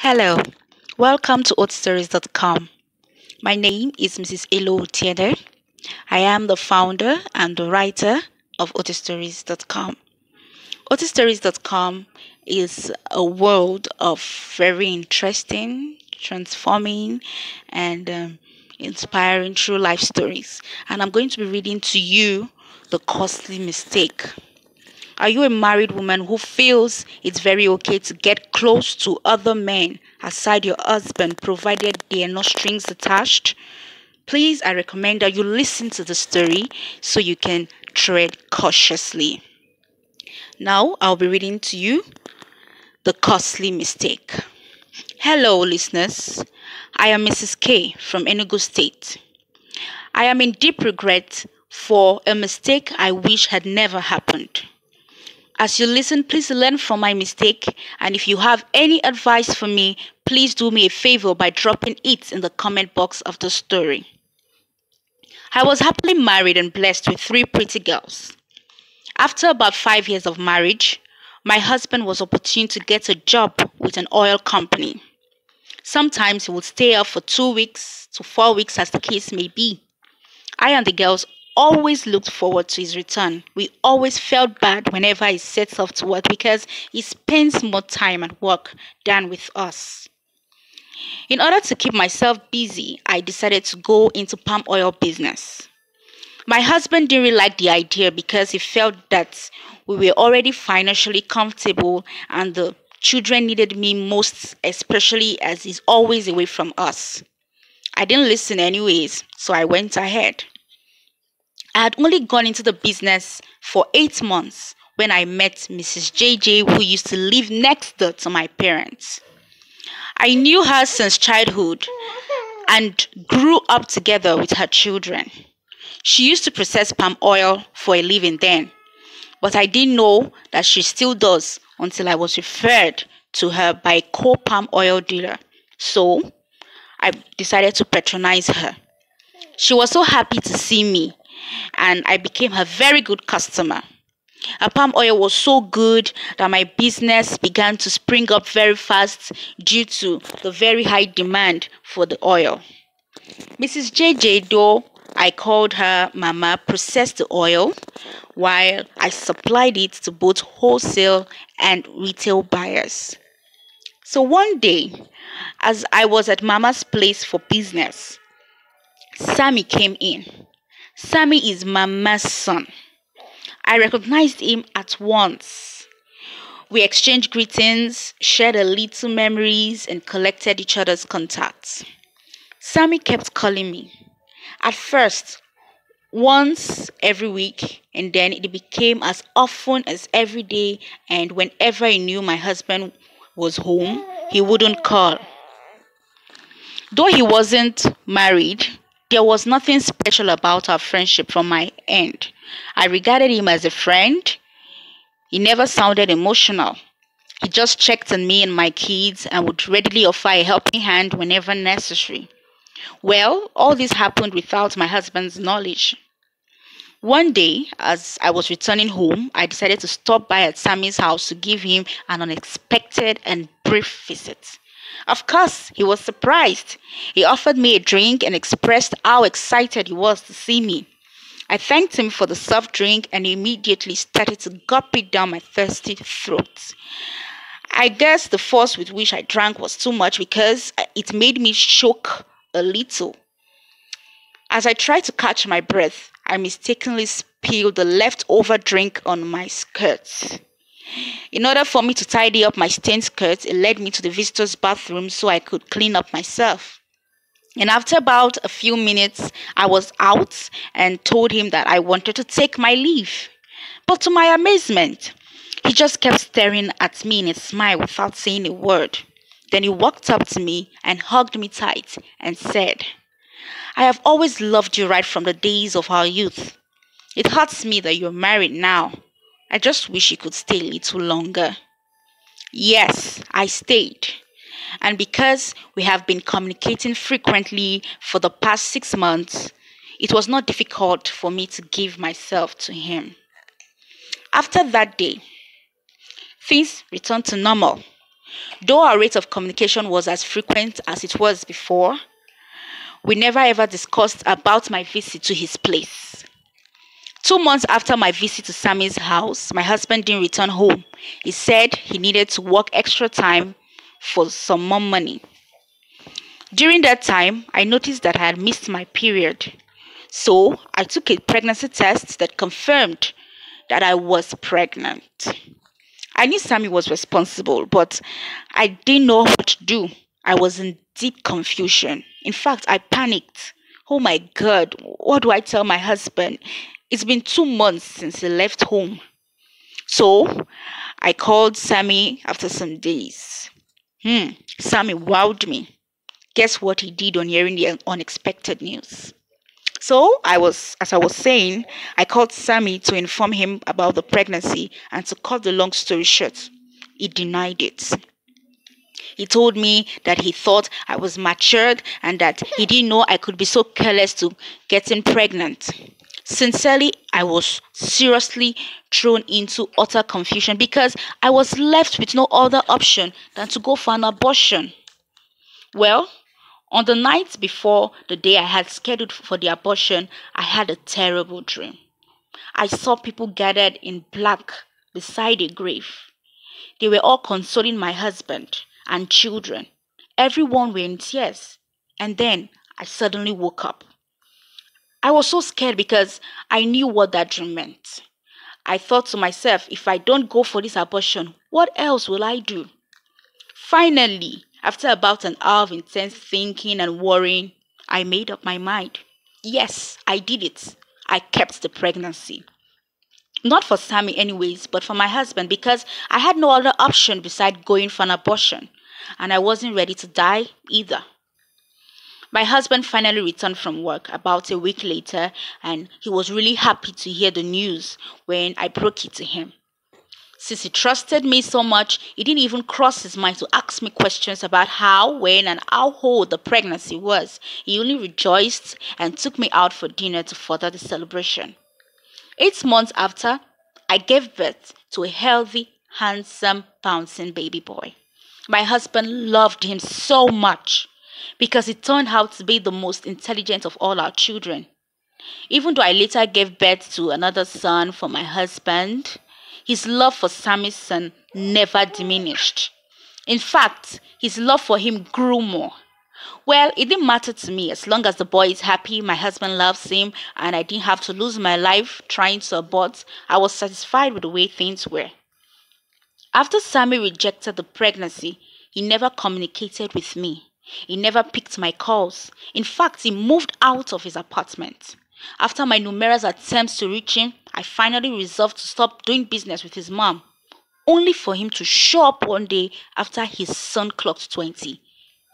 Hello, welcome to otistories.com. My name is Mrs. Elo Tiede. I am the founder and the writer of otistories.com. Otistories.com is a world of very interesting, transforming, and um, inspiring true life stories. And I'm going to be reading to you The Costly Mistake. Are you a married woman who feels it's very okay to get close to other men aside your husband, provided there are no strings attached? Please, I recommend that you listen to the story so you can tread cautiously. Now, I'll be reading to you The Costly Mistake. Hello, listeners. I am Mrs. K from Enugu State. I am in deep regret for a mistake I wish had never happened. As you listen, please learn from my mistake. And if you have any advice for me, please do me a favor by dropping it in the comment box of the story. I was happily married and blessed with three pretty girls. After about five years of marriage, my husband was opportune to get a job with an oil company. Sometimes he would stay up for two weeks to four weeks, as the case may be. I and the girls always looked forward to his return. We always felt bad whenever he sets off to work because he spends more time at work than with us. In order to keep myself busy, I decided to go into palm oil business. My husband didn't really like the idea because he felt that we were already financially comfortable and the children needed me most, especially as he's always away from us. I didn't listen anyways, so I went ahead. I had only gone into the business for eight months when I met Mrs. JJ, who used to live next door to my parents. I knew her since childhood and grew up together with her children. She used to process palm oil for a living then, but I didn't know that she still does until I was referred to her by a co palm oil dealer. So I decided to patronize her. She was so happy to see me and I became a very good customer. Her palm oil was so good that my business began to spring up very fast due to the very high demand for the oil. Mrs. JJ, Doe, I called her Mama, processed the oil while I supplied it to both wholesale and retail buyers. So one day, as I was at Mama's place for business, Sammy came in Sammy is Mama's son. I recognized him at once. We exchanged greetings, shared a little memories, and collected each other's contacts. Sammy kept calling me. At first, once every week, and then it became as often as every day. And whenever I knew my husband was home, he wouldn't call. Though he wasn't married, there was nothing special about our friendship from my end. I regarded him as a friend. He never sounded emotional. He just checked on me and my kids and would readily offer a helping hand whenever necessary. Well, all this happened without my husband's knowledge. One day, as I was returning home, I decided to stop by at Sammy's house to give him an unexpected and brief visit. Of course, he was surprised. He offered me a drink and expressed how excited he was to see me. I thanked him for the soft drink and immediately started to gulp it down my thirsty throat. I guess the force with which I drank was too much because it made me choke a little. As I tried to catch my breath, I mistakenly spilled the leftover drink on my skirts. In order for me to tidy up my stained skirts, it led me to the visitor's bathroom so I could clean up myself. And after about a few minutes, I was out and told him that I wanted to take my leave. But to my amazement, he just kept staring at me in a smile without saying a word. Then he walked up to me and hugged me tight and said, I have always loved you right from the days of our youth. It hurts me that you're married now I just wish you could stay a little longer. Yes, I stayed. And because we have been communicating frequently for the past six months, it was not difficult for me to give myself to him. After that day, things returned to normal. Though our rate of communication was as frequent as it was before, we never ever discussed about my visit to his place. Two months after my visit to Sammy's house, my husband didn't return home. He said he needed to work extra time for some more money. During that time, I noticed that I had missed my period. So I took a pregnancy test that confirmed that I was pregnant. I knew Sammy was responsible, but I didn't know what to do. I was in deep confusion. In fact, I panicked. Oh my God, what do I tell my husband? It's been two months since he left home. So I called Sammy after some days. Hmm, Sammy wowed me. Guess what he did on hearing the unexpected news? So I was, as I was saying, I called Sammy to inform him about the pregnancy and to cut the long story short, he denied it. He told me that he thought I was matured and that he didn't know I could be so careless to getting pregnant. Sincerely, I was seriously thrown into utter confusion because I was left with no other option than to go for an abortion. Well, on the night before the day I had scheduled for the abortion, I had a terrible dream. I saw people gathered in black beside a grave. They were all consoling my husband and children. Everyone were in tears. And then I suddenly woke up. I was so scared because I knew what that dream meant. I thought to myself, if I don't go for this abortion, what else will I do? Finally, after about an hour of intense thinking and worrying, I made up my mind. Yes, I did it. I kept the pregnancy. Not for Sammy, anyways, but for my husband because I had no other option besides going for an abortion and I wasn't ready to die either. My husband finally returned from work about a week later, and he was really happy to hear the news when I broke it to him. Since he trusted me so much, he didn't even cross his mind to ask me questions about how, when, and how old the pregnancy was. He only rejoiced and took me out for dinner to further the celebration. Eight months after, I gave birth to a healthy, handsome, bouncing baby boy. My husband loved him so much because he turned out to be the most intelligent of all our children. Even though I later gave birth to another son for my husband, his love for Sammy's son never diminished. In fact, his love for him grew more. Well, it didn't matter to me as long as the boy is happy, my husband loves him, and I didn't have to lose my life trying to abort. I was satisfied with the way things were. After Sammy rejected the pregnancy, he never communicated with me. He never picked my calls. In fact, he moved out of his apartment. After my numerous attempts to reach him, I finally resolved to stop doing business with his mom, only for him to show up one day after his son clocked 20.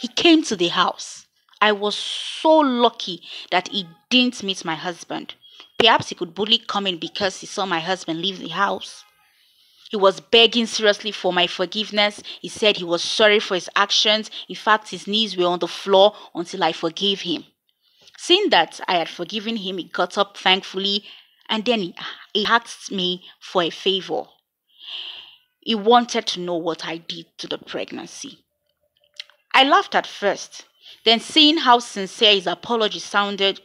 He came to the house. I was so lucky that he didn't meet my husband. Perhaps he could boldly come in because he saw my husband leave the house. He was begging seriously for my forgiveness. He said he was sorry for his actions. In fact, his knees were on the floor until I forgave him. Seeing that I had forgiven him, he got up thankfully and then he, asked me for a favor. He wanted to know what I did to the pregnancy. I laughed at first. Then, seeing how sincere his apology sounded,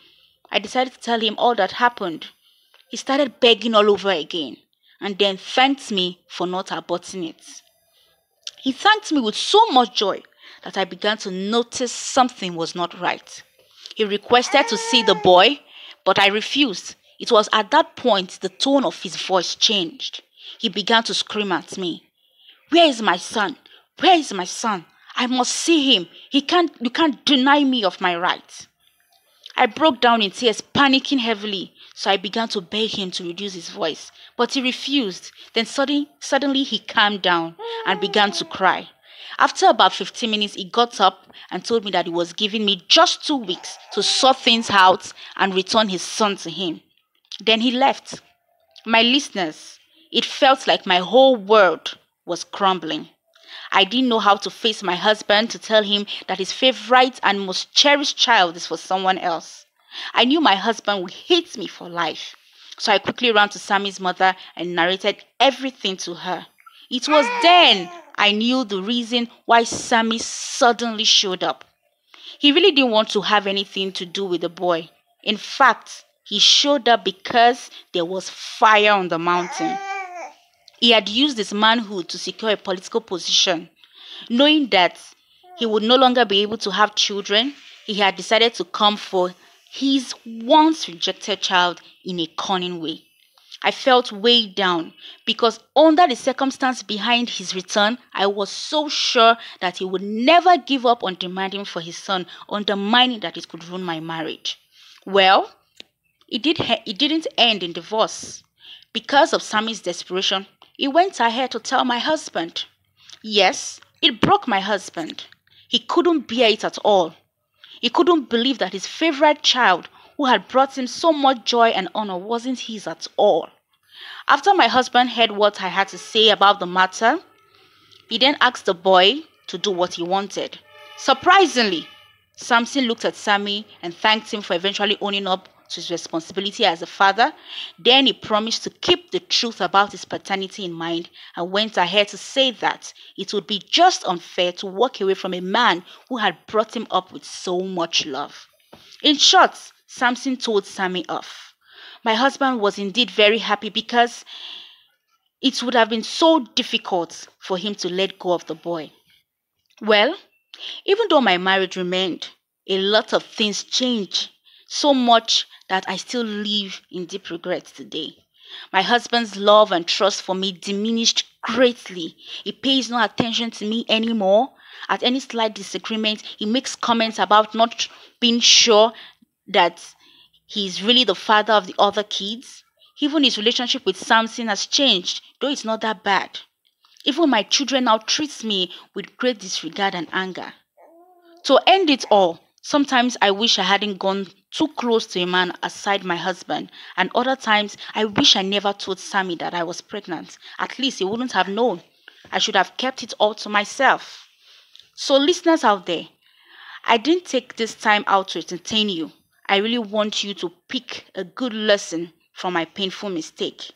I decided to tell him all that happened. He started begging all over again and then thanked me for not aborting it. He thanked me with so much joy that I began to notice something was not right. He requested to see the boy, but I refused. It was at that point the tone of his voice changed. He began to scream at me. Where is my son? Where is my son? I must see him. He can't you can't deny me of my rights. I broke down in tears, panicking heavily. So I began to beg him to reduce his voice, but he refused. Then suddenly, suddenly he calmed down and began to cry. After about 15 minutes, he got up and told me that he was giving me just two weeks to sort things out and return his son to him. Then he left. My listeners, it felt like my whole world was crumbling. I didn't know how to face my husband to tell him that his favorite and most cherished child is for someone else. I knew my husband would hate me for life. So I quickly ran to Sammy's mother and narrated everything to her. It was then I knew the reason why Sammy suddenly showed up. He really didn't want to have anything to do with the boy. In fact, he showed up because there was fire on the mountain. He had used his manhood to secure a political position. Knowing that he would no longer be able to have children, he had decided to come for his once rejected child in a cunning way. I felt weighed down because, under the circumstance behind his return, I was so sure that he would never give up on demanding for his son, undermining that it could ruin my marriage. Well, it, did it didn't end in divorce. Because of Sammy's desperation, he went ahead to tell my husband. Yes, it broke my husband. He couldn't bear it at all. He couldn't believe that his favorite child who had brought him so much joy and honor wasn't his at all. After my husband heard what I had to say about the matter, he then asked the boy to do what he wanted. Surprisingly, Samson looked at Sammy and thanked him for eventually owning up his responsibility as a father. Then he promised to keep the truth about his paternity in mind and went ahead to say that it would be just unfair to walk away from a man who had brought him up with so much love. In short, Samson told Sammy off. My husband was indeed very happy because it would have been so difficult for him to let go of the boy. Well, even though my marriage remained, a lot of things changed so much that I still live in deep regret today. My husband's love and trust for me diminished greatly. He pays no attention to me anymore. At any slight disagreement, he makes comments about not being sure that he's really the father of the other kids. Even his relationship with Samson has changed, though it's not that bad. Even my children now treat me with great disregard and anger. To end it all, sometimes I wish I hadn't gone too close to a man aside my husband, and other times I wish I never told Sammy that I was pregnant. At least he wouldn't have known. I should have kept it all to myself. So, listeners out there, I didn't take this time out to entertain you. I really want you to pick a good lesson from my painful mistake.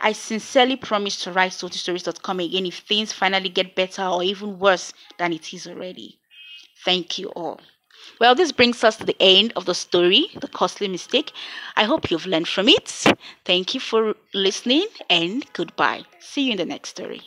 I sincerely promise to write otistories.com again if things finally get better or even worse than it is already. Thank you all. Well, this brings us to the end of the story, The Costly Mistake. I hope you've learned from it. Thank you for listening and goodbye. See you in the next story.